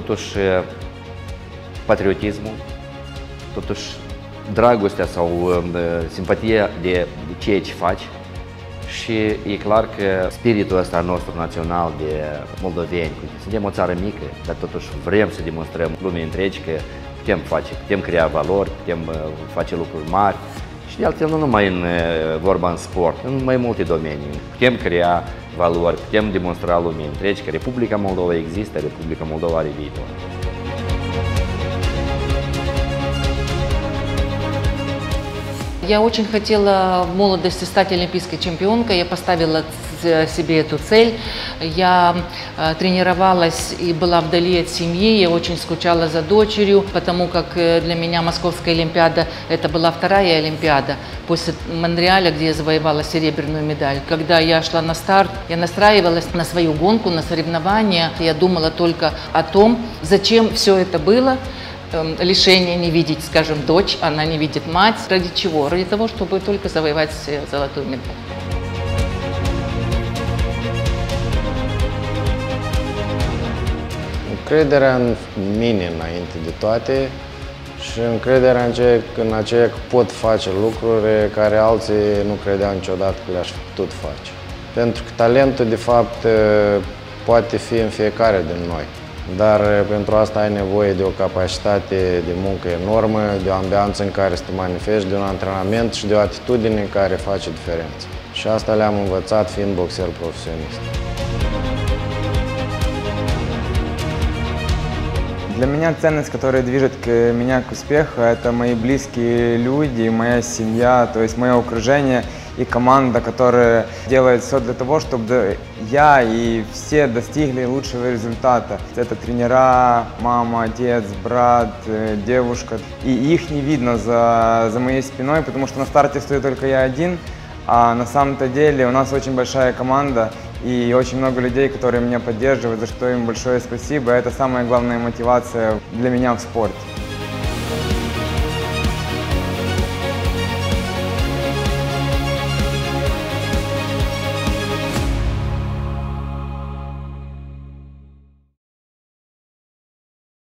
totuși patriotismul, totuși dragostea sau uh, simpatia de ceea ce faci. Și e clar că spiritul ăsta nostru național de moldoveni, suntem o țară mică, dar totuși vrem să demonstrăm lumii întregi că putem face, putem crea valori, putem uh, face lucruri mari și de altfel nu numai în uh, vorba în sport, în mai multe domenii. Putem crea valori, putem demonstra lumii întregi că Republica Moldova există, Republica Moldova are viitor. Я очень хотела в молодости стать олимпийской чемпионкой, я поставила себе эту цель. Я э, тренировалась и была вдали от семьи, я очень скучала за дочерью, потому как э, для меня Московская Олимпиада – это была вторая Олимпиада после Монреаля, где я завоевала серебряную медаль. Когда я шла на старт, я настраивалась на свою гонку, на соревнования. Я думала только о том, зачем все это было, Эм, лишение не видеть, скажем, дочь, она не видит мать. Ради чего? Ради того, чтобы только завоевать золотую медаль. Încrederea în mine înainte de toate și încrederea în, ce, în aceea că pot face lucruri care alții nu credeau niciodată că le-aș putut face. Pentru că talentul, de fapt, poate fi în fiecare din noi dar eh, pentru asta ai nevoie de o capacitate de muncă enormă, de o ambianță în care să te manifesti, de un antrenament și de o atitudine care face diferență. Și asta le-am învățat fiind boxer profesionist. Для меня ценность, которая движет меня к успеху, это мои близкие люди, моя семья, то есть мое окружение – и команда, которая делает все для того, чтобы я и все достигли лучшего результата. Это тренера, мама, отец, брат, э, девушка. И их не видно за, за моей спиной, потому что на старте стою только я один, а на самом-то деле у нас очень большая команда и очень много людей, которые меня поддерживают, за что им большое спасибо. Это самая главная мотивация для меня в спорте.